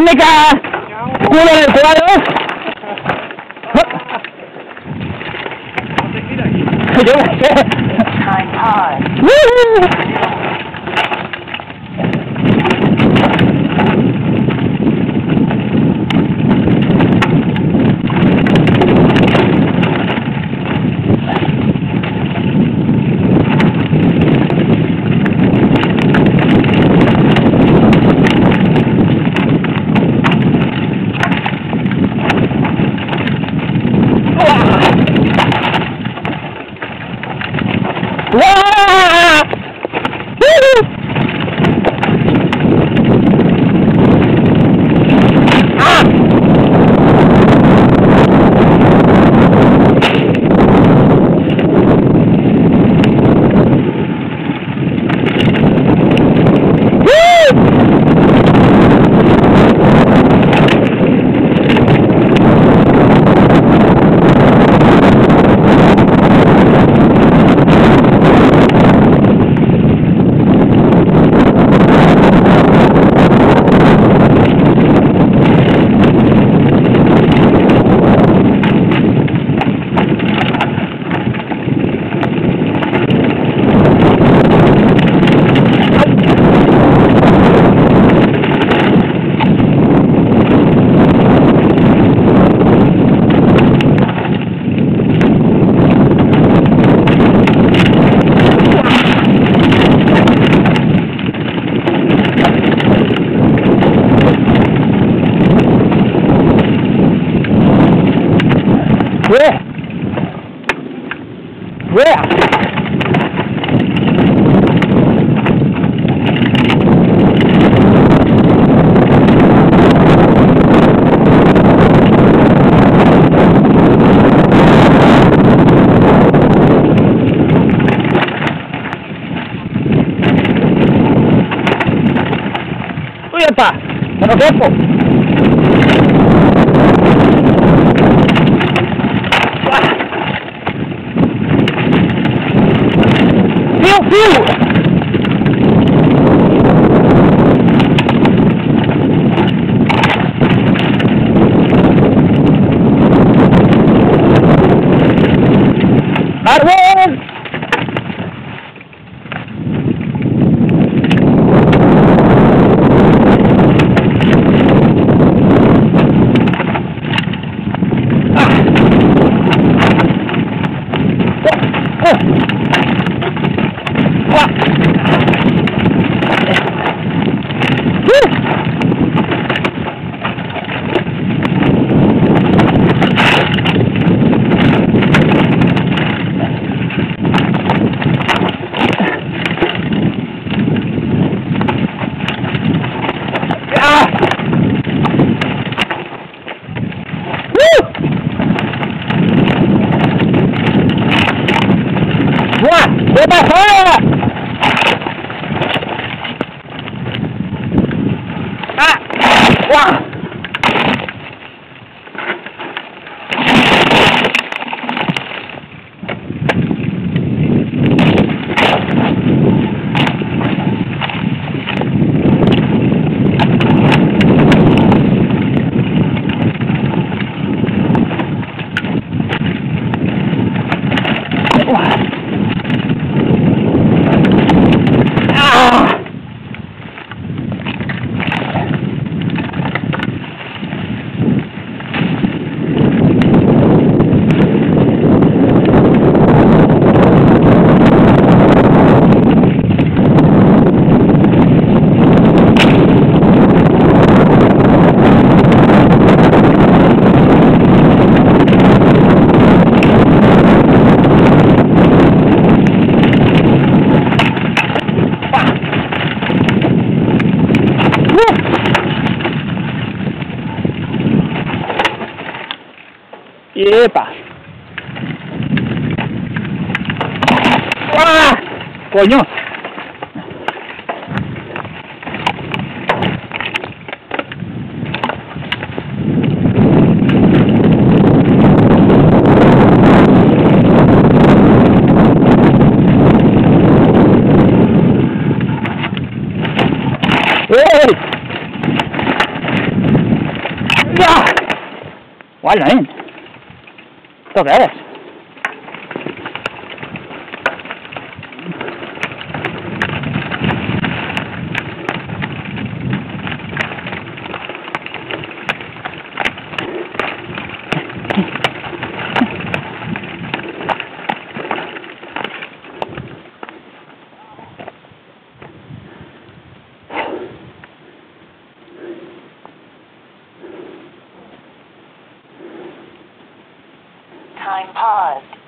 técnica. Uno en el cuadro. Yo Where? Where? Uy, apa? Ano Phew! At one! ¡Guau! ¡Ah! ¡Epa! ¡Ah! ¡Coño! ¡Ey! ¿Cuál, Still got it. Time paused.